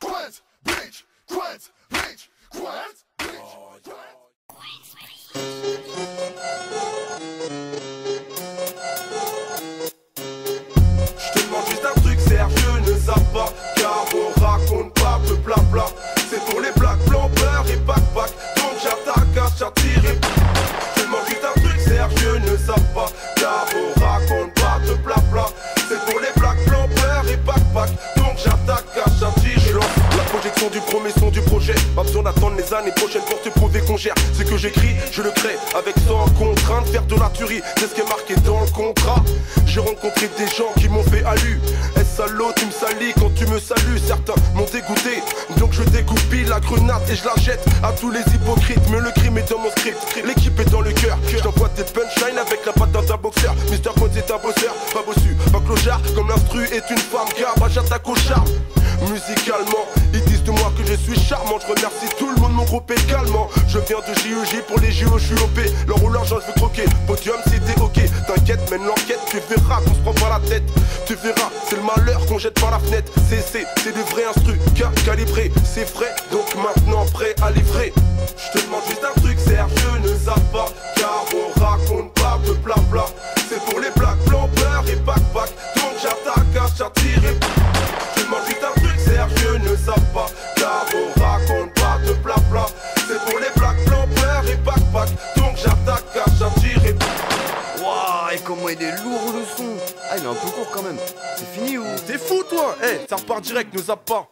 Queens, Je te demande juste un truc, Serge, ne sors pas, car on raconte pas de blabla. C'est pour les blagues blancs, et backpack, donc j'attaque, j'attire et. Je te demande juste un truc, Serge, ne sors pas, car on raconte pas de blabla. C'est pour les blagues blancs, et backpack. Les années prochaines pour te prouver qu'on gère. Ce que j'écris, je le crée avec sans contrainte. Faire de la tuerie, c'est ce qui est marqué dans le contrat. J'ai rencontré des gens qui m'ont fait alu. Eh salaud, tu me salis quand tu me salues? Certains m'ont dégoûté, donc je dégoupille la grenade et je la jette à tous les hypocrites. Mais le crime est dans mon script, l'équipe est dans le cœur. J'envoie des punchlines avec la patte d'un boxeur. Mister Code est un bosseur, pas bossu, pas clochard. Comme l'instru est une femme, car bah j'attaque au charme. Musicalement, je remercie tout le monde, mon groupe également. Je viens de JEJ pour les JO, je suis OP. Leur ou l'argent, je veux croquer. Podium, t'es ok. T'inquiète, mène l'enquête, tu verras qu'on se prend pas la tête. Tu verras, c'est le malheur qu'on jette par la fenêtre. C'est, c'est, c'est des vrais instrus, ca- calibrés. C'est frais, donc maintenant prêt à livrer. Je te demande juste un truc, Serge, ne et comment il est lourd le son Ah, il est un peu court quand même. C'est fini ou? T'es fou toi? Eh, ça repart direct, nous pas.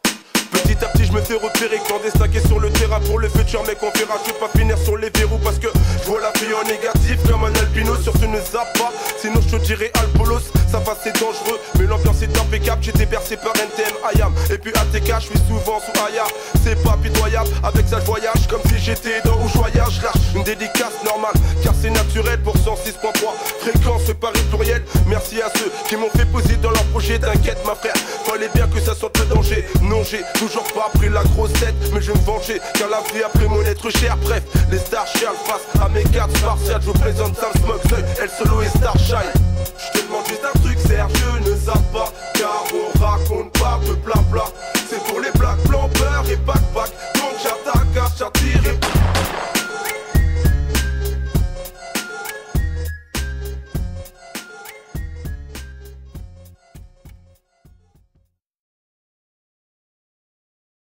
Petit à petit je me fais repérer qui est sur le terrain pour le futur mec on verra. Je vais pas finir sur les verrous parce que je vois la vie en négatif comme un albino sur ce ne pas. Sinon je te dirais Alpolos ça va c'est dangereux. Mais l'ambiance est impeccable j'étais bercé par NTM IAM et puis ATK je suis souvent sous Aya. C'est pas pitoyable avec ça je voyage comme si j'étais dans une dédicace normale, car c'est naturel pour 106.3 Fréquence Paris pluriel, merci à ceux qui m'ont fait poser dans leur projet. T'inquiète ma frère, fallait bien que ça sorte le danger. Non j'ai toujours pas pris la grosse tête, mais je vais me venger Car la vie a pris mon être cher, bref Les stars Charles face à mes cartes spartiates Je vous présente Sam Smoke, El Solo et Starshine. Je te demande juste un truc Serge, ne zappe pas Car on raconte pas de blabla C'est pour les blagues.